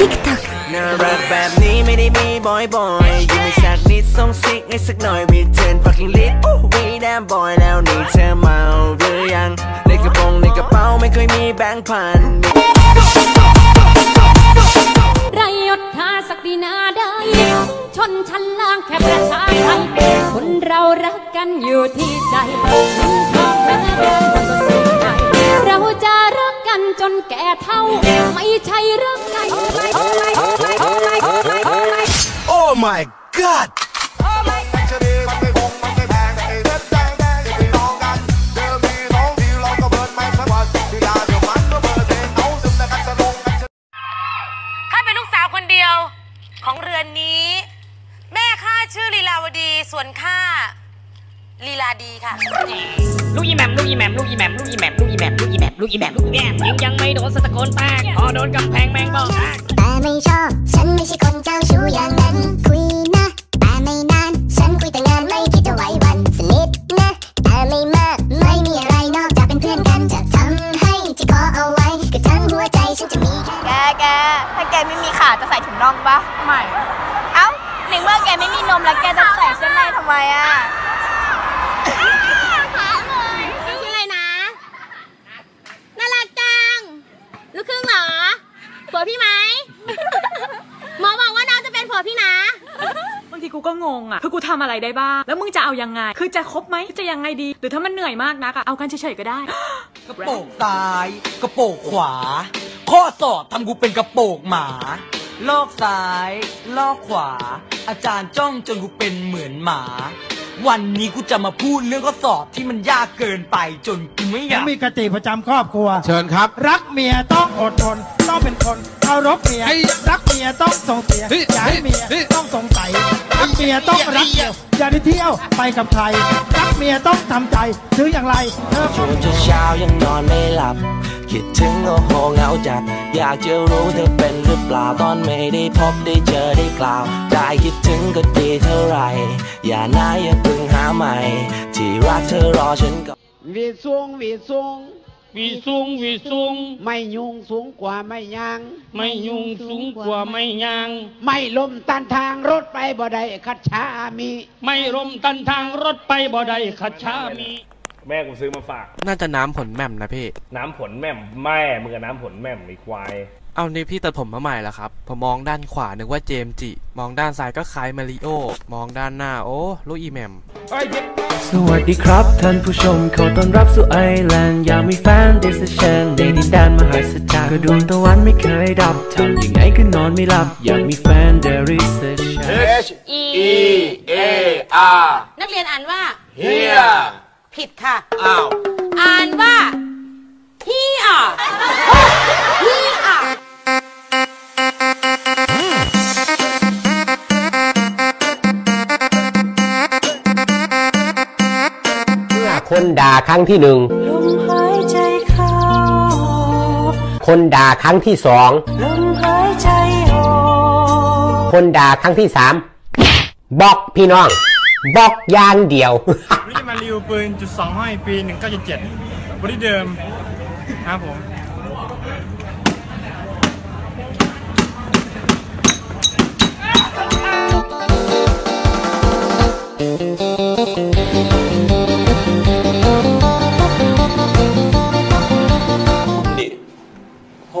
TikTok น่ารักแบบนี้ไม่ได้มีบ่อยบ่อยๆยิ้มให้สักนิดส่งซิกให้สักหน่อยวีเทน fucking lit วีแดมบอยแล้วนี่เธอเมาหรือยังในกระโปรงในกระเป๋าไม่เคยมีแบงค์พันไรยศหาศักดินาได้ ชนชั้นล่างแค่ประชาไทยคนเรารักกันอยู่ที่ใจถึงทองแพ้แรงมั จนแก่เท่า ไม่ใช่เรื่องไง Oh my god ข้าเป็นลูกสาวคนเดียวของเรือนนี้ แม่ข้าชื่อลีลาวดีส่วนข้า ลีลาดีค่ะ ลูกอีแหมมลูกอีแหมมลูกอีแหมมลูกอีแหมมลูกอีแหมมลูกอีแหมมลูกอีแหมมลูกอีแหมมยังยังไม่โดนสะตะโกนแตกพอโดนกำแพงแมงบอกแต่ไม่ชอบ ฉันไม่ใช่คนเจ้าชู้อย่างนั้น คุยนะ แต่ไม่นาน ฉันคุยแต่งานไม่คิดจะไหว้วันสนิทนะ แต่ไม่มาก ไม่มีอะไรนอกจากเป็นเพื่อนกันจะทำให้ที่ขอเอาไว้ก็ทั้งหัวใจฉันจะมีแค่แกแกถ้าแกไม่มีขาจะใส่ถุงน่องปะไม่ เอ้าในเมื่อแกไม่มีนมแล้วแกจะใส่เสื้อในทำไมอะ ชื่ออะไรนะ น่ารักจัง ลูกครึ่งเหรอ ผัวพี่ไหม หมอบอกว่าน้องจะเป็นผัวพี่นะ บางทีกูก็งงอะ คือกูทำอะไรได้บ้าง แล้วมึงจะเอายังไง คือจะคบไหมจะยังไงดี หรือถ้ามันเหนื่อยมากนักอะเอากันเฉยๆก็ได้ กระโปรงซ้าย กระโปรงขวา ข้อสอบทำกูเป็นกระโปรงหมา ลอกซ้าย ลอกขวา อาจารย์จ้องจนกูเป็นเหมือนหมา วันนี้กูจะมาพูดเรื่องข้อสอบที่มันยากเกินไปจนกูไม่อยัยางกมีกติประจำครอบครัว เชิญครับ รักเมียต้องอดทน ต้องเป็นคนเคารพเมียรักเมียต้องส่งเสียเฮ้ยอย่าให้เมียเฮ้ย ต้องสงสัยรักเมียต้องรักเดียวอย่าได้เที่ยวไปกับใคร รักเมียต้องทำใจซื้ออย่างไรเธอ จนจนเช้ายังนอนไม่หลับ คิดถึงโอ้โหเหงาจัด อยากจะรู้เธอเป็นหรือเปล่าตอนไม่ได้พบได้เจอได้กล่าว ได้คิด ถึงก็ดีเท่าไหรอย่านะอย่าเพิ่งหาใหม่ ที่รักเธอรอฉันก่อนวีสูงวีสูงวีสูงวีสูงไม่ยุงสูงกว่าไม่ยาง ไม่ยุงสูงกว่าไม่ยาง ไม่ลมตันทางรถไปบ่ได้คัดช้ามี ไม่ลมตันทางรถไปบ่ได้ขัดช้ามี แม่กูซื้อมาฝาก น่าจะน้ำผลแหม่มนะพี่ น้ำผลแม่มแม่มึงกับน้ำผลแม่มไอ้ควาย เอานี่พี่ตัดผมมาใหม่แล้วครับ ผมมองด้านขวานึกว่าเจมส์จิ มองด้านซ้ายก็คล้ายมาริโอ มองด้านหน้าโอ้ลูกอีแหมม สวัสดีครับท่านผู้ชมขอต้อนรับสู่ไอแลนด์อยากมีแฟนเดซเชนในดินแดนมหัศจรรย์ก็ดวงตะวันไม่เคยดับทำยังไงก็นอนไม่หลับ อยากมีแฟนเดริสเชน H E A R นักเรียนอ่านว่า Here ผิดค่ะ อ้าว อ่านว่าฮีอะฮีอ่ คนด่าครั้งที่หนึ่งลมหายใจเข้าคนด่าครั้งที่สองลมหายใจออกคนด่าครั้งที่สามบล็อกพี่น้องบล็อกอย่างเดียววันนี้จะมารีวิวปืนจุดสองห้อยปี1977บริเดิมครับผม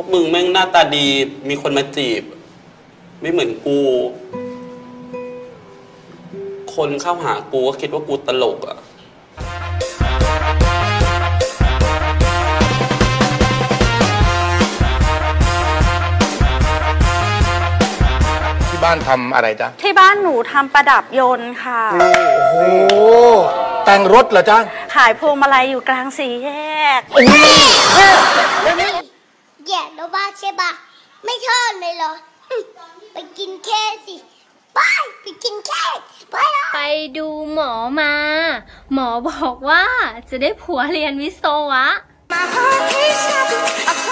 วกมึงแม่งหน้าตาดี มีคนมาจีบ ไม่เหมือนกู คนเข้าหากูก็คิดว่ากูตลกอะที่บ้านทำอะไรจ๊ะ ที่บ้านหนูทำประดับยนต์ค่ะ โอ้โหแต่งรถเหรอจ๊ะ ขายพวงมาลัยอยู่กลางสี่แยก แย่แล้วบ้าใช่ปะไม่ชอบเลยเหรออืมไปกินแค่สิไปไปกินแค่ไปอะไปดูหมอมา หมอบอกว่าจะได้ผัวเรียนวิศวะ My heart keeps